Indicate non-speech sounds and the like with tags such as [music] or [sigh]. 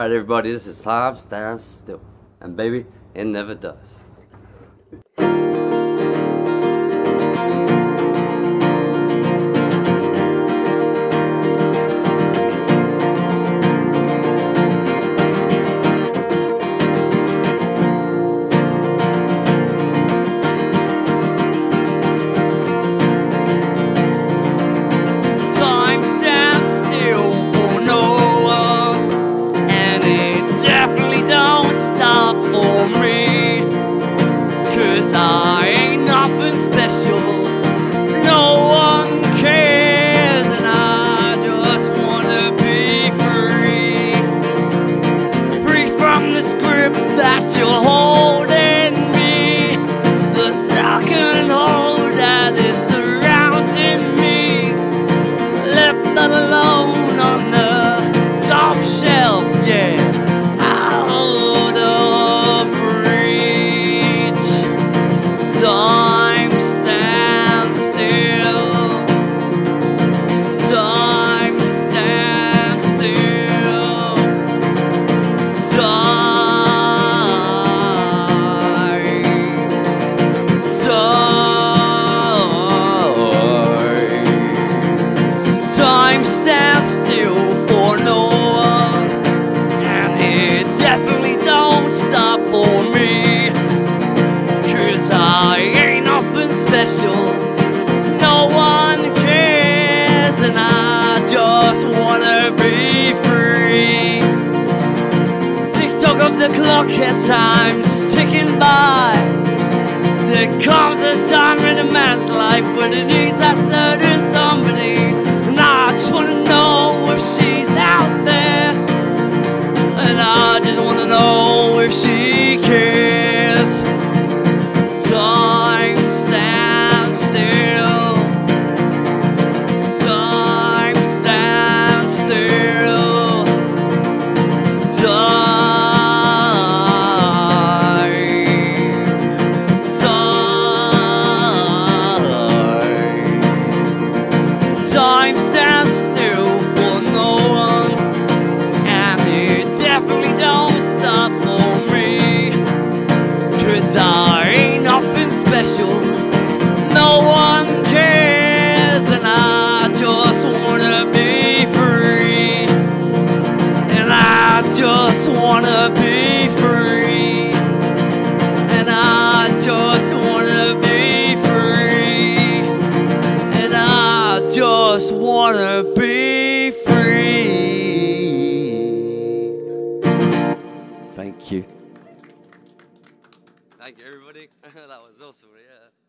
Alright, everybody, this is Time Stand Still. And baby, it never does. I ain't nothing special, it definitely don't stop for me. Cause I ain't nothing special, no one cares, and I just wanna be free. Tick tock of the clock as time's ticking if she cares. Time stands still. Time stands still. Time. Time. Time stands still for no special, no one cares, and I just wanna be free. And I just wanna be free. And I just wanna be free. And I just wanna be free. Thank you. Thank you, everybody. [laughs] that was awesome, yeah.